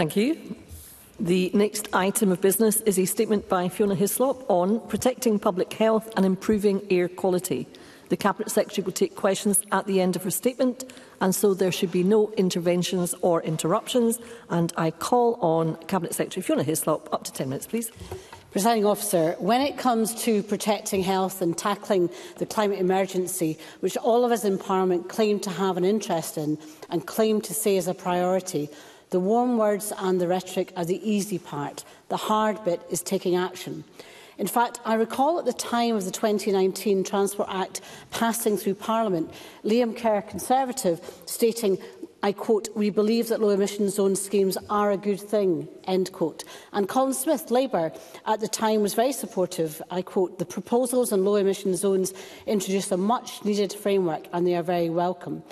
Thank you. The next item of business is a statement by Fiona Hislop on protecting public health and improving air quality. The Cabinet Secretary will take questions at the end of her statement, and so there should be no interventions or interruptions. And I call on Cabinet Secretary Fiona Hislop. Up to 10 minutes, please. Presiding officer, when it comes to protecting health and tackling the climate emergency, which all of us in Parliament claim to have an interest in and claim to see as a priority, The warm words and the rhetoric are the easy part. The hard bit is taking action. In fact, I recall at the time of the 2019 Transport Act passing through Parliament, Liam Kerr, Conservative, stating, I quote, we believe that low emission zone schemes are a good thing, end quote. And Colin Smith, Labour, at the time was very supportive. I quote, the proposals on low emission zones introduce a much needed framework and they are very welcome.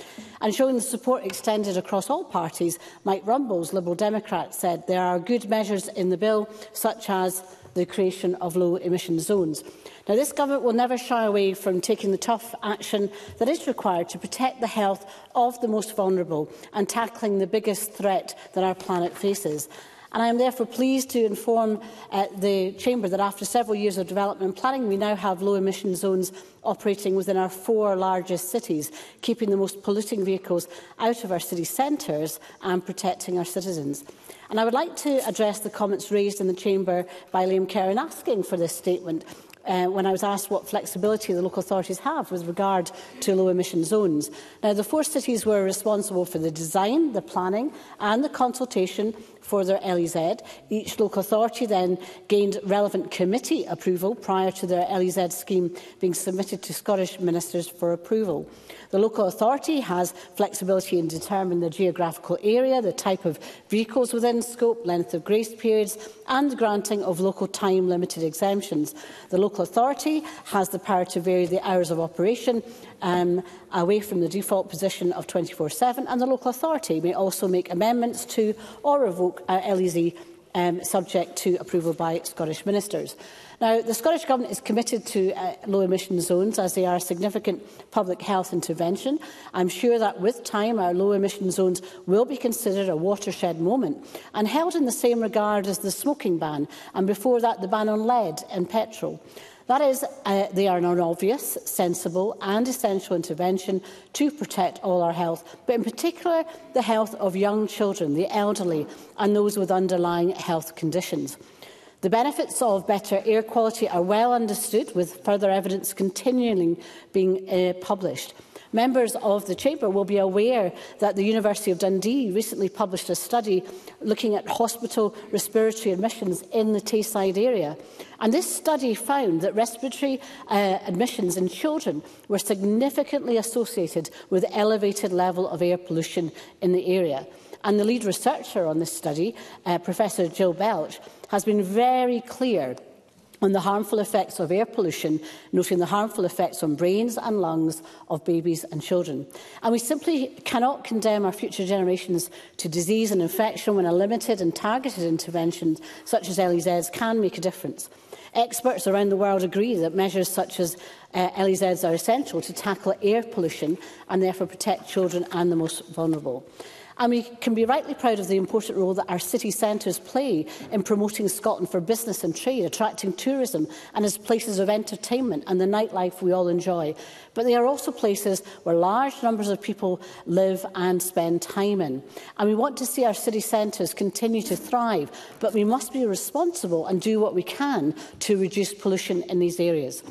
And showing the support extended across all parties, Mike Rumbles, Liberal Democrat, said there are good measures in the bill, such as the creation of low emission zones. Now, this government will never shy away from taking the tough action that is required to protect the health of the most vulnerable and tackling the biggest threat that our planet faces. And I am therefore pleased to inform uh, the Chamber that after several years of development and planning, we now have low emission zones operating within our four largest cities, keeping the most polluting vehicles out of our city centres and protecting our citizens. And I would like to address the comments raised in the Chamber by Liam Kerr in asking for this statement uh, when I was asked what flexibility the local authorities have with regard to low emission zones. Now, the four cities were responsible for the design, the planning and the consultation for their LEZ. Each local authority then gained relevant committee approval prior to their LEZ scheme being submitted to Scottish ministers for approval. The local authority has flexibility in determining the geographical area, the type of vehicles within scope, length of grace periods and granting of local time-limited exemptions. The local authority has the power to vary the hours of operation um, away from the default position of 24-7 and the local authority may also make amendments to or revoke uh, LEZ um, subject to approval by Scottish ministers. Now, the Scottish Government is committed to uh, low emission zones as they are a significant public health intervention. I'm sure that with time our low emission zones will be considered a watershed moment and held in the same regard as the smoking ban and before that the ban on lead and petrol. That is, uh, they are an obvious, sensible and essential intervention to protect all our health, but in particular the health of young children, the elderly and those with underlying health conditions. The benefits of better air quality are well understood, with further evidence continually being uh, published. Members of the Chamber will be aware that the University of Dundee recently published a study looking at hospital respiratory admissions in the Tayside area. And this study found that respiratory uh, admissions in children were significantly associated with elevated level of air pollution in the area. And the lead researcher on this study, uh, Professor Jill Belch, has been very clear on the harmful effects of air pollution, noting the harmful effects on brains and lungs of babies and children. And we simply cannot condemn our future generations to disease and infection when a limited and targeted intervention such as LEZs can make a difference. Experts around the world agree that measures such as uh, LEZs are essential to tackle air pollution and therefore protect children and the most vulnerable. And we can be rightly proud of the important role that our city centres play in promoting Scotland for business and trade, attracting tourism and as places of entertainment and the nightlife we all enjoy. But they are also places where large numbers of people live and spend time in. And we want to see our city centres continue to thrive, but we must be responsible and do what we can to reduce pollution in these areas.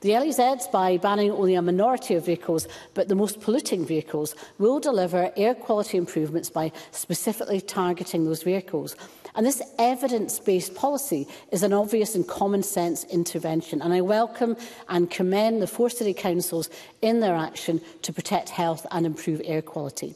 The LEZs, by banning only a minority of vehicles, but the most polluting vehicles, will deliver air quality improvements improvements by specifically targeting those vehicles. And this evidence-based policy is an obvious and common sense intervention. And I welcome and commend the four city councils in their action to protect health and improve air quality.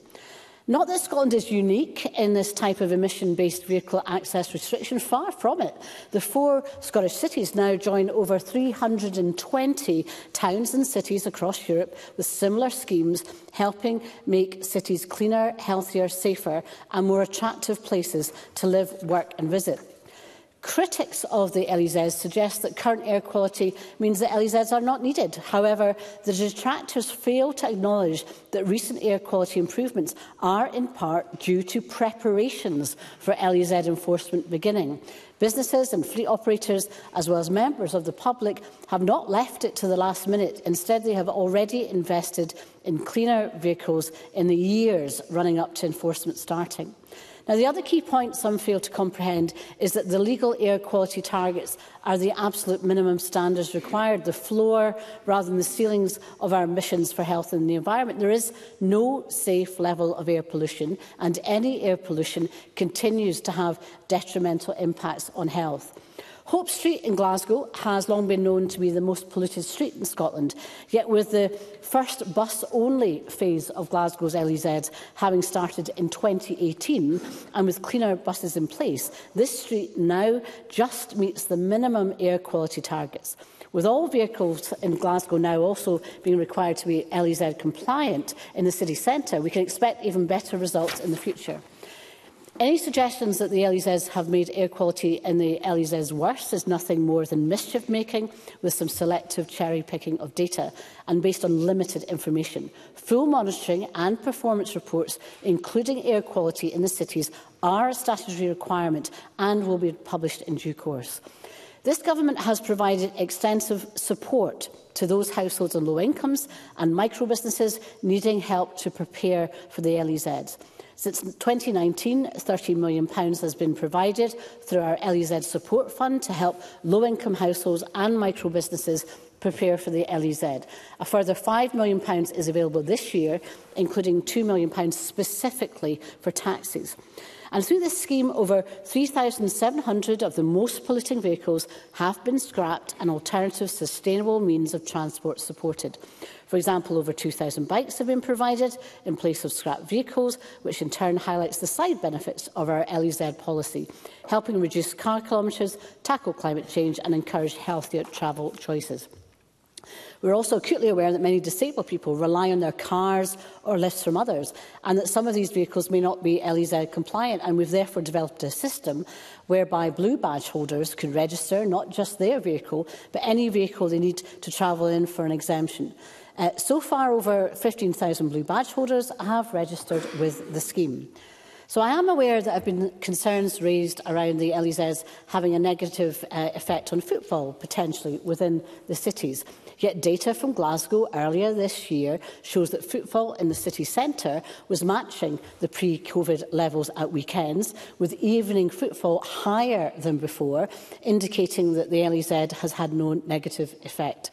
Not that Scotland is unique in this type of emission-based vehicle access restriction, far from it. The four Scottish cities now join over 320 towns and cities across Europe with similar schemes, helping make cities cleaner, healthier, safer and more attractive places to live, work and visit. Critics of the LEZs suggest that current air quality means that LEZs are not needed. However, the detractors fail to acknowledge that recent air quality improvements are in part due to preparations for LEZ enforcement beginning. Businesses and fleet operators, as well as members of the public, have not left it to the last minute. Instead, they have already invested in cleaner vehicles in the years running up to enforcement starting. Now, the other key point some fail to comprehend is that the legal air quality targets are the absolute minimum standards required, the floor rather than the ceilings of our emissions for health and the environment. There is no safe level of air pollution, and any air pollution continues to have detrimental impacts on health. Hope Street in Glasgow has long been known to be the most polluted street in Scotland, yet with the first bus-only phase of Glasgow's LEZ having started in 2018 and with cleaner buses in place, this street now just meets the minimum air quality targets. With all vehicles in Glasgow now also being required to be LEZ compliant in the city centre, we can expect even better results in the future. Any suggestions that the LEZs have made air quality in the LEZs worse is nothing more than mischief making with some selective cherry picking of data and based on limited information. Full monitoring and performance reports, including air quality in the cities, are a statutory requirement and will be published in due course. This government has provided extensive support to those households on low incomes and micro businesses needing help to prepare for the LEZs. Since 2019, £13 million pounds has been provided through our LEZ Support Fund to help low-income households and micro-businesses prepare for the LEZ. A further £5 million pounds is available this year, including £2 million pounds specifically for taxis. And through this scheme, over 3,700 of the most polluting vehicles have been scrapped and alternative sustainable means of transport supported. For example, over 2,000 bikes have been provided in place of scrap vehicles, which in turn highlights the side benefits of our LEZ policy, helping reduce car kilometres, tackle climate change and encourage healthier travel choices. We're also acutely aware that many disabled people rely on their cars or lifts from others and that some of these vehicles may not be LEZ compliant and we've therefore developed a system whereby blue badge holders can register not just their vehicle but any vehicle they need to travel in for an exemption. Uh, so far over 15,000 blue badge holders have registered with the scheme. So I am aware that have been concerns raised around the LEZs having a negative uh, effect on footfall, potentially, within the cities. Yet data from Glasgow earlier this year shows that footfall in the city centre was matching the pre-COVID levels at weekends, with evening footfall higher than before, indicating that the LEZ has had no negative effect.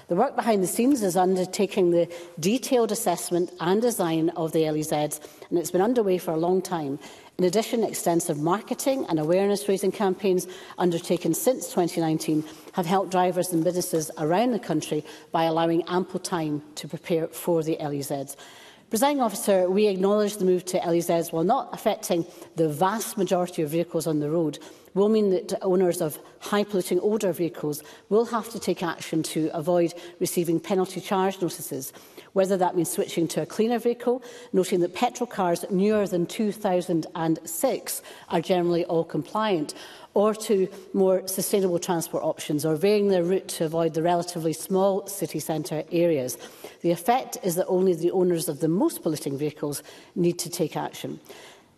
The work behind the scenes is undertaking the detailed assessment and design of the LEZs, and it's been underway for a long time. In addition, extensive marketing and awareness-raising campaigns undertaken since 2019 have helped drivers and businesses around the country by allowing ample time to prepare for the LEZs. Presiding officer, we acknowledge the move to LEZs, while not affecting the vast majority of vehicles on the road, will mean that owners of high-polluting older vehicles will have to take action to avoid receiving penalty charge notices, whether that means switching to a cleaner vehicle, noting that petrol cars newer than 2006 are generally all compliant, or to more sustainable transport options or varying their route to avoid the relatively small city centre areas. The effect is that only the owners of the most polluting vehicles need to take action.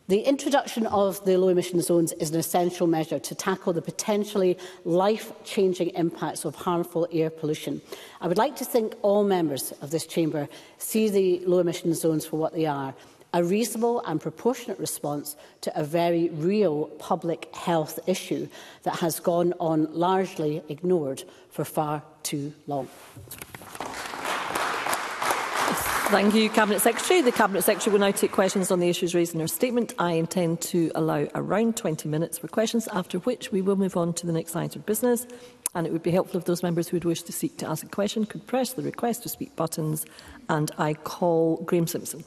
The introduction of the low emission zones is an essential measure to tackle the potentially life-changing impacts of harmful air pollution. I would like to think all members of this chamber see the low emission zones for what they are, a reasonable and proportionate response to a very real public health issue that has gone on largely ignored for far too long. Thank you, Cabinet Secretary. The Cabinet Secretary will now take questions on the issues raised in her statement. I intend to allow around 20 minutes for questions, after which we will move on to the next item of business. And it would be helpful if those members who would wish to seek to ask a question could press the request to speak buttons. And I call Graham Simpson.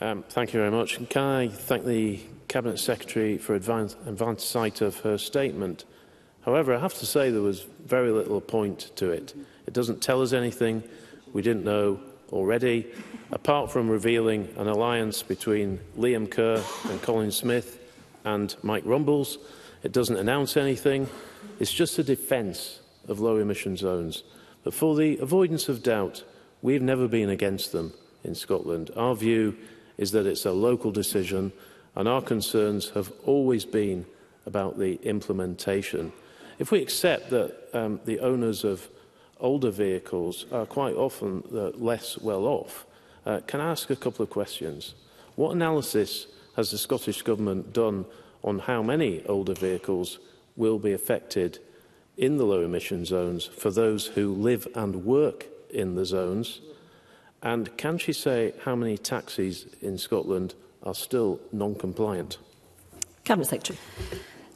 Um, thank you very much. And can I thank the Cabinet Secretary for advance, advance sight of her statement? However, I have to say there was very little point to it. It doesn't tell us anything we didn't know already, apart from revealing an alliance between Liam Kerr and Colin Smith and Mike Rumbles. It doesn't announce anything. It's just a defence of low emission zones. But for the avoidance of doubt, we've never been against them in Scotland. Our view is that it's a local decision and our concerns have always been about the implementation. If we accept that um, the owners of older vehicles are quite often uh, less well off, uh, can I ask a couple of questions? What analysis has the Scottish Government done on how many older vehicles will be affected in the low emission zones for those who live and work in the zones? And can she say how many taxis in Scotland are still non-compliant? Cabinet Secretary.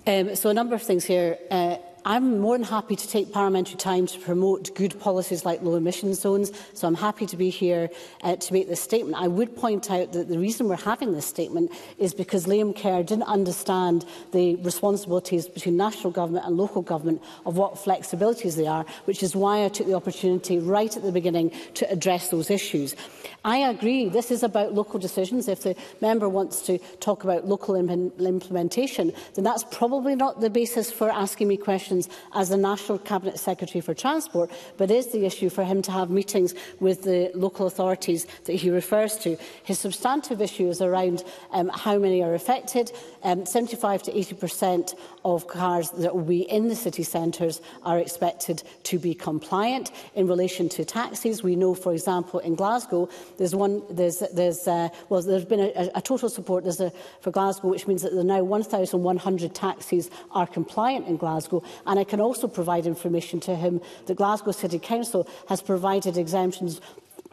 Um, so a number of things here. Uh, I'm more than happy to take parliamentary time to promote good policies like low emission zones, so I'm happy to be here uh, to make this statement. I would point out that the reason we're having this statement is because Liam Kerr didn't understand the responsibilities between national government and local government of what flexibilities they are, which is why I took the opportunity right at the beginning to address those issues. I agree, this is about local decisions. If the member wants to talk about local implementation, then that's probably not the basis for asking me questions functions as the National Cabinet Secretary for Transport, but is the issue for him to have meetings with the local authorities that he refers to. His substantive issue is around um, how many are affected. Um, 75 to 80% of cars that will be in the city centres are expected to be compliant. In relation to taxis, we know, for example, in Glasgow, there's one, there's, there's, uh, well, there's been a, a total support there's a, for Glasgow, which means that there are now 1,100 taxis are compliant in Glasgow, And I can also provide information to him that Glasgow City Council has provided exemptions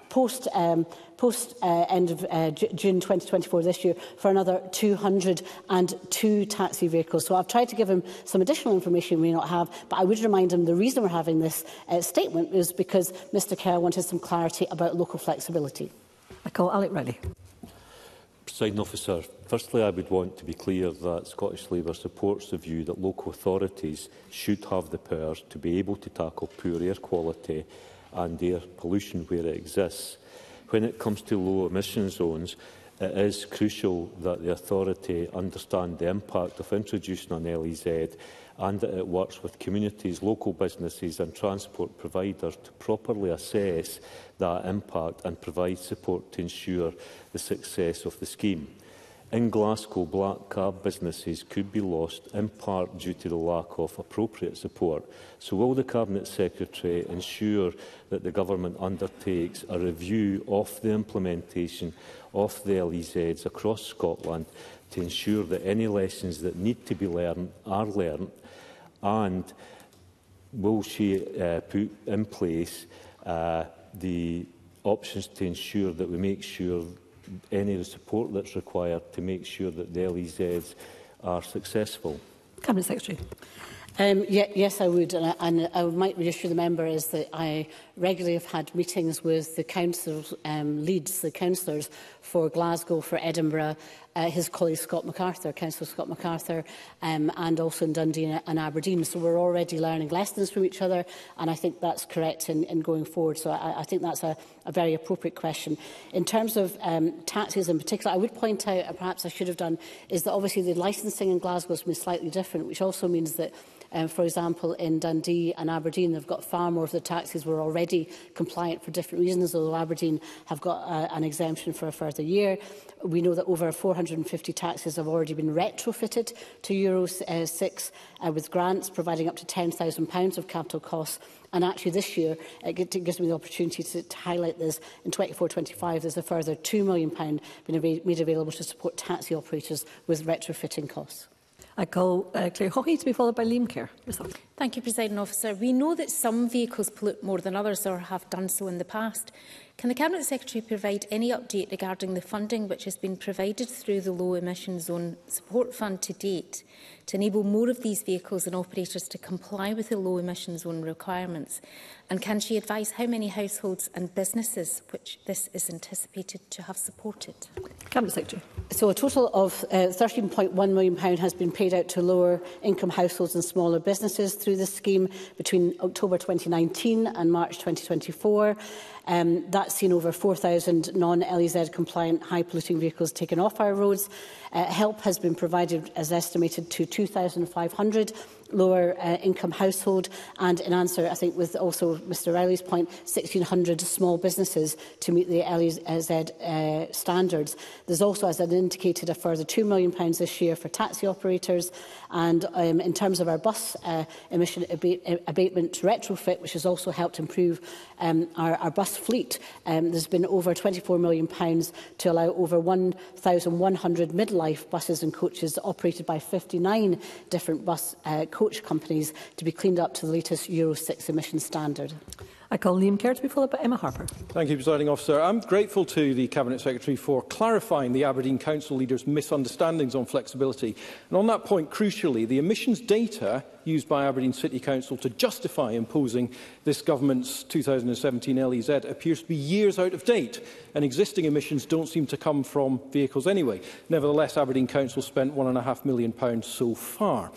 post um, post uh, end of uh, June 2024 this year for another 202 taxi vehicles. So I've tried to give him some additional information we may not have, but I would remind him the reason we're having this uh, statement is because Mr Kerr wanted some clarity about local flexibility. I call Alec Riley. Presiding officer, Firstly, I would want to be clear that Scottish Labour supports the view that local authorities should have the power to be able to tackle poor air quality and air pollution where it exists. When it comes to low emission zones, it is crucial that the authority understand the impact of introducing an LEZ and that it works with communities, local businesses and transport providers to properly assess that impact and provide support to ensure the success of the scheme. In Glasgow, black cab businesses could be lost in part due to the lack of appropriate support. So will the Cabinet Secretary ensure that the Government undertakes a review of the implementation of the LEZs across Scotland to ensure that any lessons that need to be learned are learned and will she uh, put in place uh, the options to ensure that we make sure any of the support that's required to make sure that the LEZs are successful. Cabinet Secretary. Um, yeah, yes, I would, and I, and I might reassure the member is that I regularly have had meetings with the council um, leads, the councillors for Glasgow, for Edinburgh, uh, his colleague Scott MacArthur, Councillor Scott MacArthur, um, and also in Dundee and Aberdeen. So we're already learning lessons from each other, and I think that's correct in, in going forward. So I, I think that's a, a very appropriate question. In terms of um, taxis in particular, I would point out, and perhaps I should have done, is that obviously the licensing in Glasgow has been slightly different, which also means that Um, for example, in Dundee and Aberdeen, they've got far more of the taxis were already compliant for different reasons, although Aberdeen have got uh, an exemption for a further year. We know that over 450 taxis have already been retrofitted to Euro uh, 6 uh, with grants, providing up to £10,000 of capital costs And actually this year, it gives me the opportunity to, to highlight this. In 24-25, there's a further £2 million being made available to support taxi operators with retrofitting costs. I call uh, Claire Hockey to be followed by Liam Kerr. Thank you, President Officer. We know that some vehicles pollute more than others or have done so in the past. Can the Cabinet Secretary provide any update regarding the funding which has been provided through the Low Emission Zone Support Fund to date to enable more of these vehicles and operators to comply with the Low Emission Zone requirements? And can she advise how many households and businesses which this is anticipated to have supported? Cabinet Secretary. So a total of uh, £13.1 million has been paid out to lower income households and smaller businesses through this scheme between October 2019 and March 2024. Um, that's seen over 4,000 non-LEZ compliant high polluting vehicles taken off our roads. Uh, help has been provided as estimated to 2,500 lower uh, income household and in answer I think with also Mr Riley's point 1600 small businesses to meet the LEZ uh, standards. There's also as I've indicated a further £2 million pounds this year for taxi operators and um, in terms of our bus uh, emission abate abatement retrofit which has also helped improve um, our, our bus fleet um, there's been over £24 million pounds to allow over 1,100 midlife buses and coaches operated by 59 different bus uh, coach companies to be cleaned up to the latest Euro 6 emission standard. I call Liam Kerr to be followed by Emma Harper. Thank you, Presiding Officer. I'm grateful to the Cabinet Secretary for clarifying the Aberdeen Council leader's misunderstandings on flexibility. And on that point, crucially, the emissions data used by Aberdeen City Council to justify imposing this government's 2017 LEZ appears to be years out of date, and existing emissions don't seem to come from vehicles anyway. Nevertheless, Aberdeen Council spent £1.5 million pounds so far.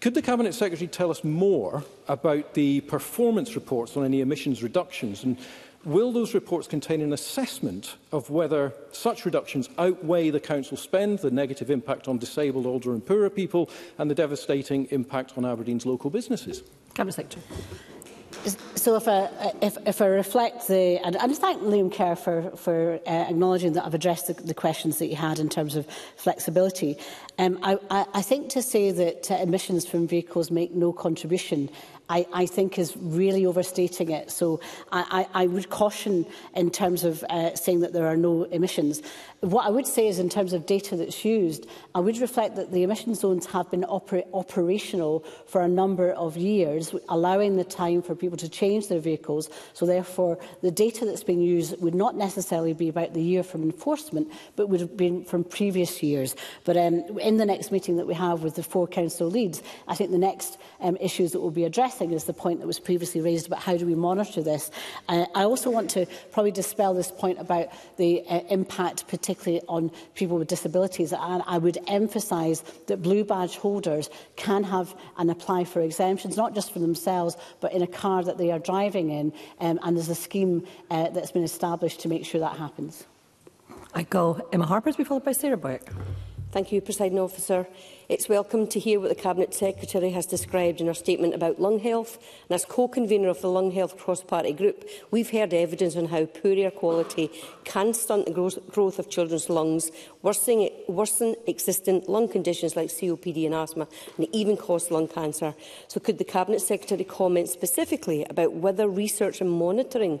Could the Cabinet Secretary tell us more about the performance reports on any emissions reductions and Will those reports contain an assessment of whether such reductions outweigh the council spend, the negative impact on disabled, older and poorer people, and the devastating impact on Aberdeen's local businesses? Cabinet Secretary. So if I, uh, if, if I reflect the... And, and thank Liam Kerr for, for uh, acknowledging that I've addressed the, the questions that you had in terms of flexibility. Um, I, I, I think to say that uh, emissions from vehicles make no contribution I, I think is really overstating it. So I, I, I would caution in terms of uh, saying that there are no emissions. What I would say is in terms of data that's used, I would reflect that the emission zones have been oper operational for a number of years, allowing the time for people to change their vehicles. So therefore, the data that's being used would not necessarily be about the year from enforcement, but would have been from previous years. But um, in the next meeting that we have with the four council leads, I think the next um, issues that will be addressed thing is the point that was previously raised about how do we monitor this. Uh, I also want to probably dispel this point about the uh, impact particularly on people with disabilities. And I would emphasise that blue badge holders can have and apply for exemptions, not just for themselves, but in a car that they are driving in. Um, and there's a scheme uh, that's been established to make sure that happens. I go Emma Harper's be followed by Sarah Boyack. Thank you, Presiding Officer. It's welcome to hear what the Cabinet Secretary has described in her statement about lung health. And as co-convener of the Lung Health Cross-Party Group, we've heard evidence on how poor air quality can stunt the growth of children's lungs, worsen, worsen existing lung conditions like COPD and asthma, and even cause lung cancer. So could the Cabinet Secretary comment specifically about whether research and monitoring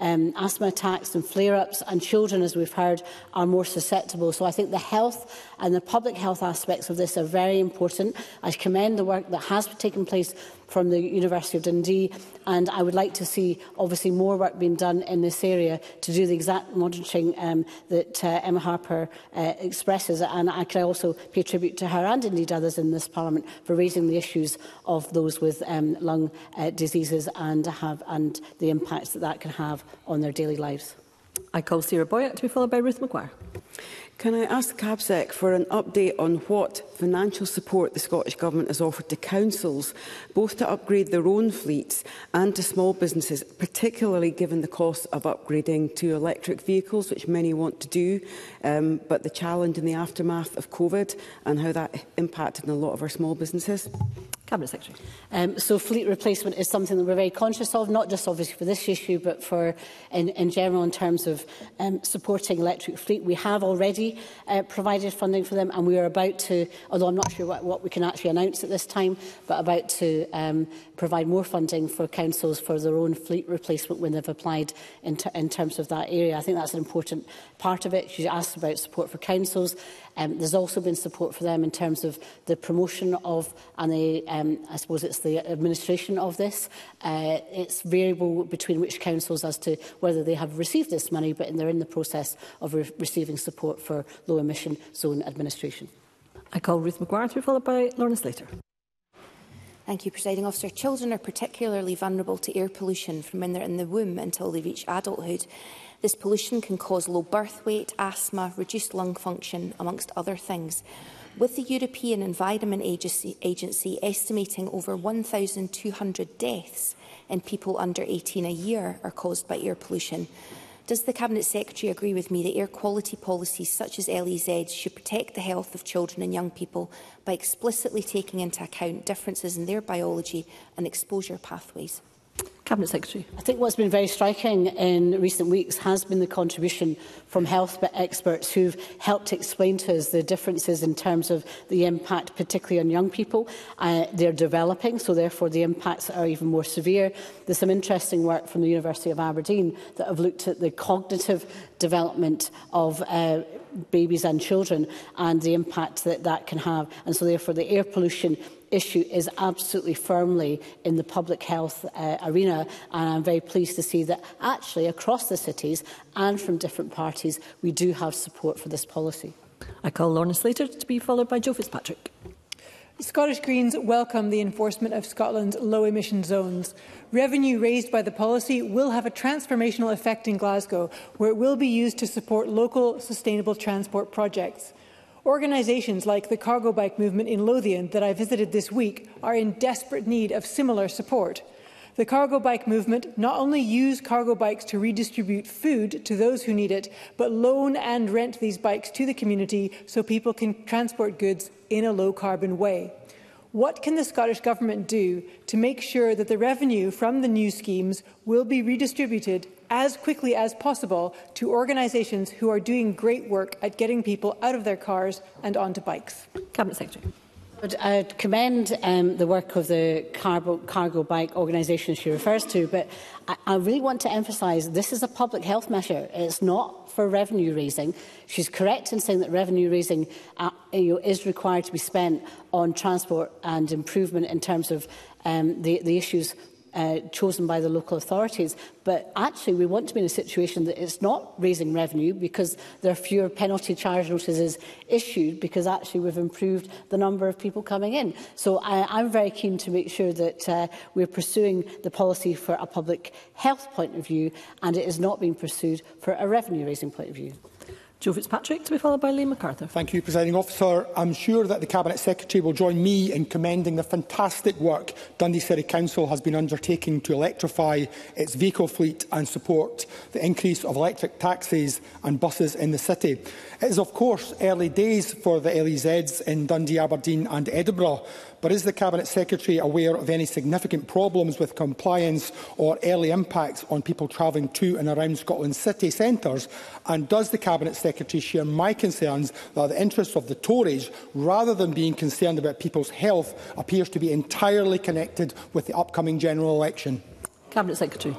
um, asthma attacks and flare-ups, and children, as we've heard, are more susceptible. So I think the health and the public health aspects of this are very important. I commend the work that has taken place from the University of Dundee. And I would like to see, obviously, more work being done in this area to do the exact monitoring um, that uh, Emma Harper uh, expresses. And I can also pay tribute to her and indeed others in this Parliament for raising the issues of those with um, lung uh, diseases and, have, and the impacts that that can have on their daily lives. I call Sarah Boyack to be followed by Ruth McGuire. Can I ask CABSEC for an update on what financial support the Scottish Government has offered to councils, both to upgrade their own fleets and to small businesses, particularly given the cost of upgrading to electric vehicles, which many want to do, um, but the challenge in the aftermath of COVID and how that impacted on a lot of our small businesses? Cabinet Secretary. Um, so fleet replacement is something that we're very conscious of, not just obviously for this issue, but for in, in general in terms of um, supporting electric fleet. We have already uh, provided funding for them and we are about to, although I'm not sure what, what we can actually announce at this time, but about to um, provide more funding for councils for their own fleet replacement when they've applied in, in terms of that area. I think that's an important part of it. She asked about support for councils. Um, there's also been support for them in terms of the promotion of and the, um, I suppose it's the administration of this. Uh, it's variable between which councils as to whether they have received this money, but they're in the process of re receiving support for low emission zone administration. I call Ruth McGuire to be followed by Lorna Slater. Thank you, Presiding Officer. Children are particularly vulnerable to air pollution from when they're in the womb until they reach adulthood. This pollution can cause low birth weight, asthma, reduced lung function, amongst other things. With the European Environment Agency, Agency estimating over 1,200 deaths in people under 18 a year are caused by air pollution, does the Cabinet Secretary agree with me that air quality policies such as LEZ should protect the health of children and young people by explicitly taking into account differences in their biology and exposure pathways? Cabinet Secretary. I think what's been very striking in recent weeks has been the contribution from health experts who've helped explain to us the differences in terms of the impact, particularly on young people. Uh, they're developing, so therefore the impacts are even more severe. There's some interesting work from the University of Aberdeen that have looked at the cognitive development of uh, babies and children and the impact that that can have. And so therefore the air pollution issue is absolutely firmly in the public health uh, arena now. And I'm very pleased to see that actually across the cities and from different parties, we do have support for this policy. I call Lorna Slater to be followed by Joe Fitzpatrick. Scottish Greens welcome the enforcement of Scotland's low emission zones. Revenue raised by the policy will have a transformational effect in Glasgow, where it will be used to support local sustainable transport projects. Organisations like the cargo bike movement in Lothian that I visited this week are in desperate need of similar support. The cargo bike movement not only used cargo bikes to redistribute food to those who need it, but loan and rent these bikes to the community so people can transport goods in a low-carbon way. What can the Scottish Government do to make sure that the revenue from the new schemes will be redistributed as quickly as possible to organisations who are doing great work at getting people out of their cars and onto bikes? Cabinet Secretary. But I'd commend um, the work of the cargo, cargo bike organisation she refers to, but I, I really want to emphasise this is a public health measure. It's not for revenue raising. She's correct in saying that revenue raising uh, you know, is required to be spent on transport and improvement in terms of um, the, the issues uh, chosen by the local authorities. But actually, we want to be in a situation that it's not raising revenue because there are fewer penalty charge notices issued because actually we've improved the number of people coming in. So I, I'm very keen to make sure that uh, we're pursuing the policy for a public health point of view and it is not being pursued for a revenue raising point of view. Joe Fitzpatrick to be followed by Liam MacArthur. Thank you, Presiding Officer. I'm sure that the Cabinet Secretary will join me in commending the fantastic work Dundee City Council has been undertaking to electrify its vehicle fleet and support the increase of electric taxis and buses in the city. It is, of course, early days for the LEZs in Dundee, Aberdeen and Edinburgh, but is the Cabinet Secretary aware of any significant problems with compliance or early impacts on people travelling to and around Scotland's city centres? And does the Cabinet Secretary share my concerns that the interests of the Tories, rather than being concerned about people's health, appears to be entirely connected with the upcoming general election? Cabinet Secretary.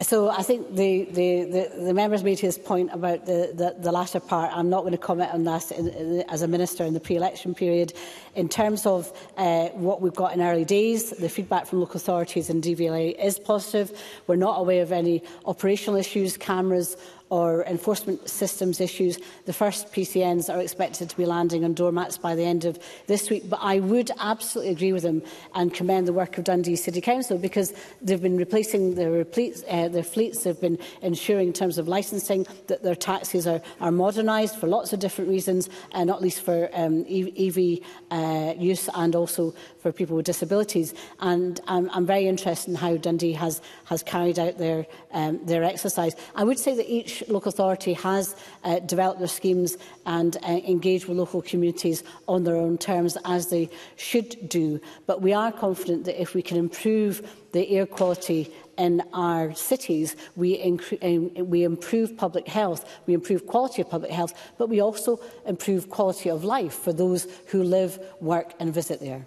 So I think the, the, the, the member's made his point about the, the, the latter part. I'm not going to comment on that in, in, as a minister in the pre-election period. In terms of uh, what we've got in early days, the feedback from local authorities and DVLA is positive. We're not aware of any operational issues, cameras or enforcement systems issues. The first PCNs are expected to be landing on doormats by the end of this week. But I would absolutely agree with them and commend the work of Dundee City Council because they've been replacing their, repletes, uh, their fleets, they've been ensuring in terms of licensing that their taxis are, are modernised for lots of different reasons, uh, not least for um, EV e uh, use and also for people with disabilities. And I'm, I'm very interested in how Dundee has, has carried out their, um, their exercise. I would say that each local authority has uh, developed their schemes and uh, engaged with local communities on their own terms, as they should do. But we are confident that if we can improve the air quality in our cities, we, um, we improve public health, we improve quality of public health, but we also improve quality of life for those who live, work and visit there.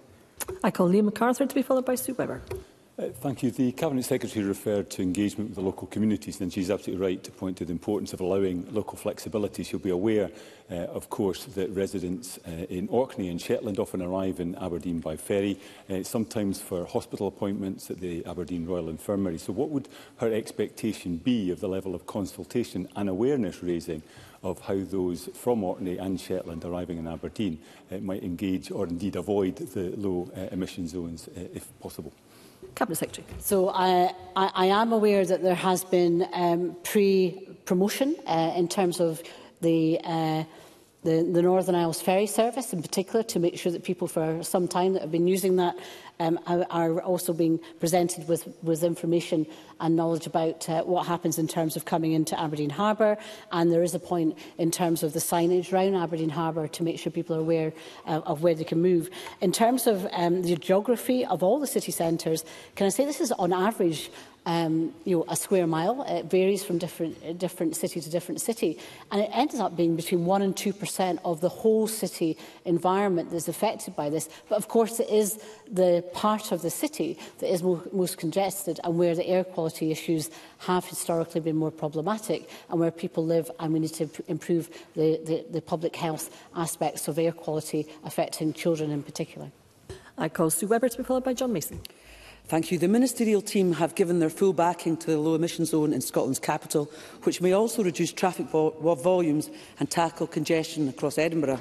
I call Liam MacArthur to be followed by Sue Webber. Uh, thank you. The Cabinet Secretary referred to engagement with the local communities, and she's absolutely right to point to the importance of allowing local flexibility. She'll be aware, uh, of course, that residents uh, in Orkney and Shetland often arrive in Aberdeen by ferry, uh, sometimes for hospital appointments at the Aberdeen Royal Infirmary. So what would her expectation be of the level of consultation and awareness raising of how those from Orkney and Shetland arriving in Aberdeen uh, might engage or indeed avoid the low uh, emission zones uh, if possible? Cabinet Secretary. So I, I, I am aware that there has been um, pre-promotion uh, in terms of the uh, the, the Northern Isles ferry service in particular to make sure that people for some time that have been using that um, are also being presented with, with information and knowledge about uh, what happens in terms of coming into Aberdeen Harbour and there is a point in terms of the signage around Aberdeen Harbour to make sure people are aware uh, of where they can move. In terms of um, the geography of all the city centres, can I say this is on average um, you know, a square mile. It varies from different, uh, different city to different city. And it ends up being between 1% and 2% of the whole city environment that's affected by this. But of course, it is the part of the city that is mo most congested and where the air quality issues have historically been more problematic and where people live and we need to improve the, the, the public health aspects of air quality affecting children in particular. I call Sue Webber to be followed by John Mason. Thank you. The ministerial team have given their full backing to the low emission zone in Scotland's capital, which may also reduce traffic vo volumes and tackle congestion across Edinburgh.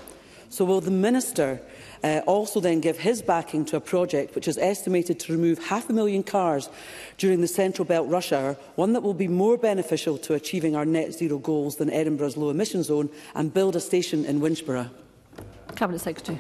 So will the minister uh, also then give his backing to a project which is estimated to remove half a million cars during the Central Belt rush hour, one that will be more beneficial to achieving our net zero goals than Edinburgh's low emission zone and build a station in Winchborough? Cabinet Secretary.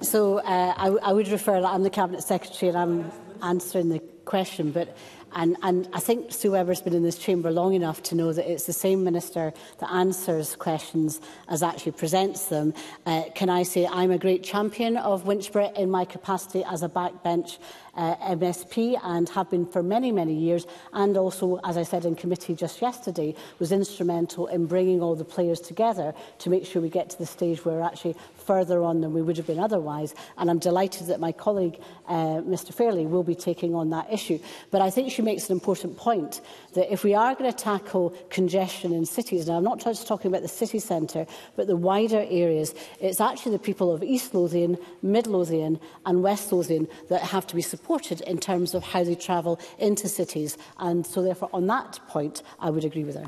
So uh, I, I would refer that I'm the Cabinet Secretary and I'm answering the question, but and, and I think Sue Webber's been in this chamber long enough to know that it's the same minister that answers questions as actually presents them. Uh, can I say I'm a great champion of Winchborough in my capacity as a backbench uh, MSP and have been for many, many years. And also, as I said in committee just yesterday, was instrumental in bringing all the players together to make sure we get to the stage where we're actually further on than we would have been otherwise. And I'm delighted that my colleague, uh, Mr Fairley, will be taking on that issue. But I think she makes an important point that if we are going to tackle congestion in cities, and I'm not just talking about the city centre, but the wider areas, it's actually the people of East Lothian, Mid Lothian and West Lothian that have to be supported supported in terms of how they travel into cities. And so therefore on that point I would agree with her.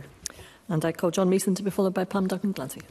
And I call John Mason to be followed by Pam Duggan-Glancy.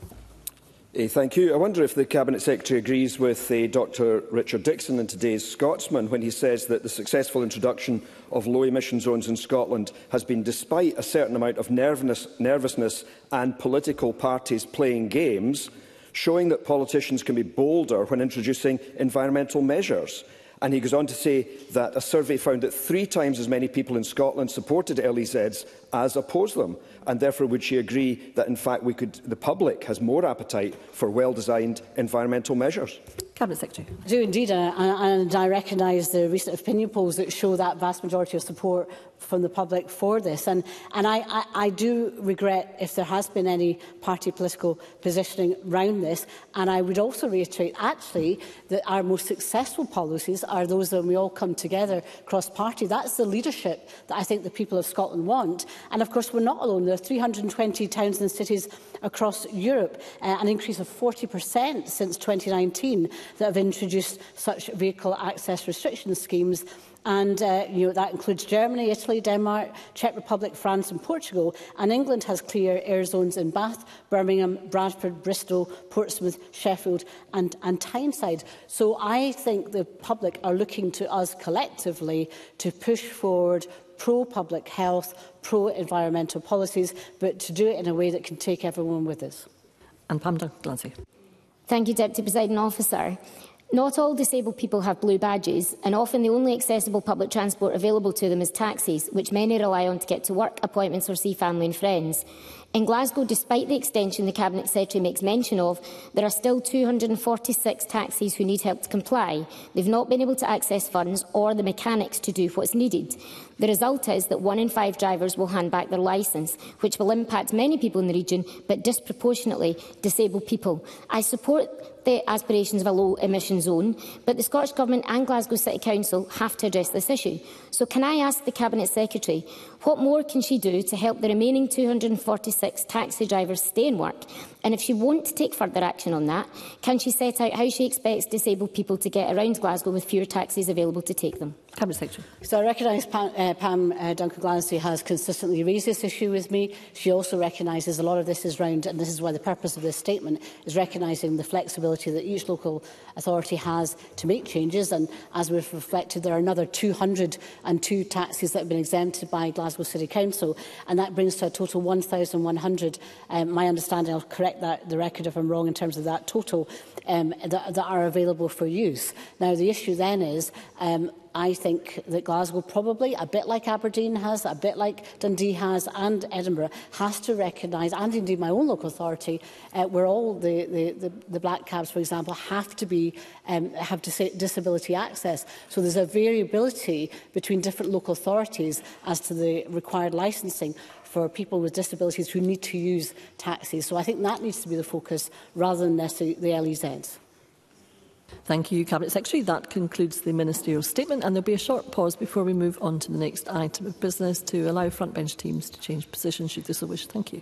Uh, thank you. I wonder if the Cabinet Secretary agrees with uh, eh, Dr Richard Dixon in today's Scotsman when he says that the successful introduction of low emission zones in Scotland has been despite a certain amount of nervousness, nervousness and political parties playing games, showing that politicians can be bolder when introducing environmental measures. And he goes on to say that a survey found that three times as many people in Scotland supported LEZs as opposed them. And therefore, would she agree that, in fact, we could, the public has more appetite for well-designed environmental measures? Cabinet Secretary. I do indeed, uh, uh, and I recognise the recent opinion polls that show that vast majority of support from the public for this. And, and I, I, I do regret if there has been any party political positioning around this. And I would also reiterate, actually, that our most successful policies are those that we all come together cross-party. That's the leadership that I think the people of Scotland want. And of course, we're not alone. There There are 320 towns and cities across Europe, uh, an increase of 40% since 2019 that have introduced such vehicle access restriction schemes and uh, you know, that includes Germany, Italy, Denmark, Czech Republic, France and Portugal. And England has clear air zones in Bath, Birmingham, Bradford, Bristol, Portsmouth, Sheffield and, and Tyneside. So I think the public are looking to us collectively to push forward pro-public health, pro-environmental policies, but to do it in a way that can take everyone with us. And Pam Dunglancy. Thank you, Deputy Presiding Officer. Not all disabled people have blue badges, and often the only accessible public transport available to them is taxis, which many rely on to get to work, appointments or see family and friends. In Glasgow, despite the extension the Cabinet Secretary makes mention of, there are still 246 taxis who need help to comply. They've not been able to access funds or the mechanics to do what's needed. The result is that one in five drivers will hand back their licence, which will impact many people in the region, but disproportionately disabled people. I support the aspirations of a low emission zone, but the Scottish Government and Glasgow City Council have to address this issue. So can I ask the Cabinet Secretary, What more can she do to help the remaining 246 taxi drivers stay in work And if she won't take further action on that, can she set out how she expects disabled people to get around Glasgow with fewer taxis available to take them? Cabinet Secretary. So I recognise Pam, uh, Pam uh, Duncan Glancy has consistently raised this issue with me. She also recognises a lot of this is round, and this is why the purpose of this statement is recognising the flexibility that each local authority has to make changes. And as we've reflected, there are another 202 taxis that have been exempted by Glasgow City Council, and that brings to a total 1,100. Um, my understanding, I'll correct correct that, the record if I'm wrong in terms of that total, um, that, that are available for youth. Now, the issue then is, um, I think that Glasgow probably, a bit like Aberdeen has, a bit like Dundee has, and Edinburgh, has to recognise, and indeed my own local authority, uh, where all the, the, the, the black cabs, for example, have to be um, have dis disability access. So there's a variability between different local authorities as to the required licensing for people with disabilities who need to use taxis. So I think that needs to be the focus rather than the LEZs. Thank you, Cabinet Secretary. That concludes the ministerial statement, and there'll be a short pause before we move on to the next item of business to allow frontbench teams to change positions should they so wish. Thank you.